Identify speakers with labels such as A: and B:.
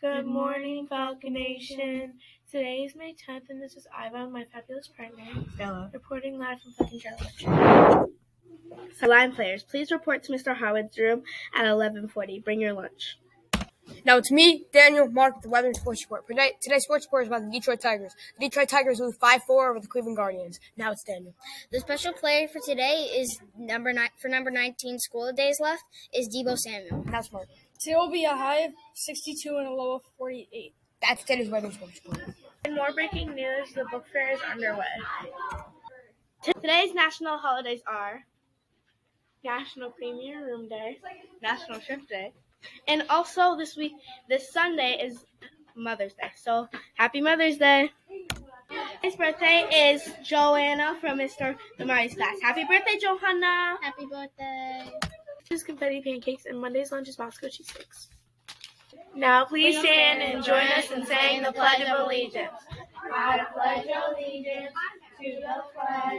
A: Good morning, Falcon Nation. Today is May 10th, and this is Iva, my fabulous partner,
B: Stella.
A: reporting live from Falcon Challenge. So, line players, please report to Mr. Howard's room at 11:40. Bring your lunch.
B: Now it's me, Daniel, Mark, the weather and sports report. Today, today's sports report is about the Detroit Tigers. The Detroit Tigers lose 5-4 over the Cleveland Guardians. Now it's Daniel.
C: The special player for today is number nine for number 19 school days left is Deebo Samuel.
B: Now it's Mark.
D: Today will be a high of 62 and a low of 48.
B: That's today's weather and sports report.
A: In more breaking news, the book fair is underway. Today's national holidays are National Premier Room Day, National Shift Day, and also this week, this Sunday is Mother's Day. So happy Mother's Day! His birthday is Joanna from Mr. Lamari's class. Happy birthday, Johanna!
C: Happy birthday!
A: Choose confetti pancakes and Monday's lunch is Moscow cheesesteaks. Now please stand and join us in saying the Pledge of Allegiance. I pledge allegiance to the flag